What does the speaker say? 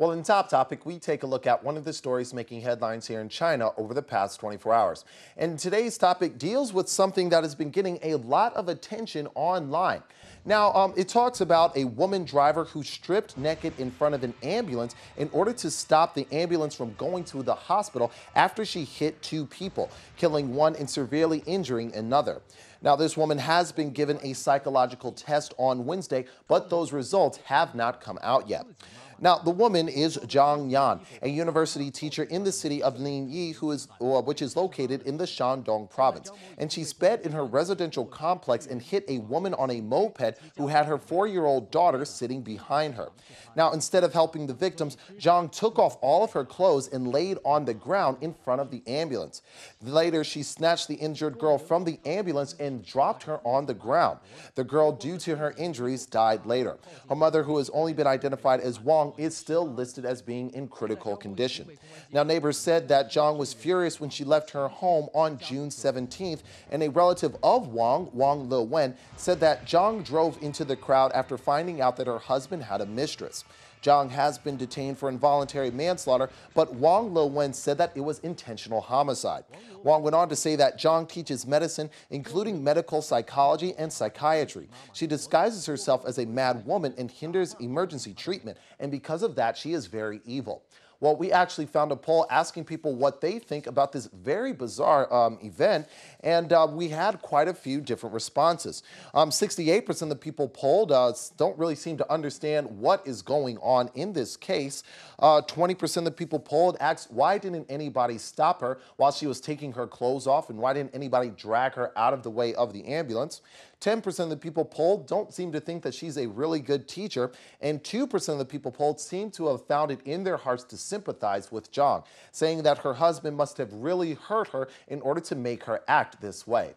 Well, in Top Topic, we take a look at one of the stories making headlines here in China over the past 24 hours. And today's topic deals with something that has been getting a lot of attention online. Now, um, it talks about a woman driver who stripped naked in front of an ambulance in order to stop the ambulance from going to the hospital after she hit two people, killing one and severely injuring another. Now, this woman has been given a psychological test on Wednesday, but those results have not come out yet. Now, the woman is Zhang Yan, a university teacher in the city of Linyi, who is, uh, which is located in the Shandong province. And she sped in her residential complex and hit a woman on a moped who had her four-year-old daughter sitting behind her. Now, instead of helping the victims, Zhang took off all of her clothes and laid on the ground in front of the ambulance. Later, she snatched the injured girl from the ambulance and dropped her on the ground. The girl, due to her injuries, died later. Her mother, who has only been identified as Wang, is still listed as being in critical condition. Now, neighbors said that Zhang was furious when she left her home on June 17th, and a relative of Wang, Wang Le said that Zhang drove into the crowd after finding out that her husband had a mistress. Zhang has been detained for involuntary manslaughter, but Wang Le Wen said that it was intentional homicide. Wang went on to say that Zhang teaches medicine, including medical psychology and psychiatry. She disguises herself as a mad woman and hinders emergency treatment, and because of that, she is very evil. Well, we actually found a poll asking people what they think about this very bizarre um, event, and uh, we had quite a few different responses. 68% um, of the people polled don't really seem to understand what is going on in this case. 20% uh, of the people polled asked why didn't anybody stop her while she was taking her clothes off, and why didn't anybody drag her out of the way of the ambulance? 10% of the people polled don't seem to think that she's a really good teacher, and 2% of the people polled seem to have found it in their hearts to sympathize with Zhang, saying that her husband must have really hurt her in order to make her act this way.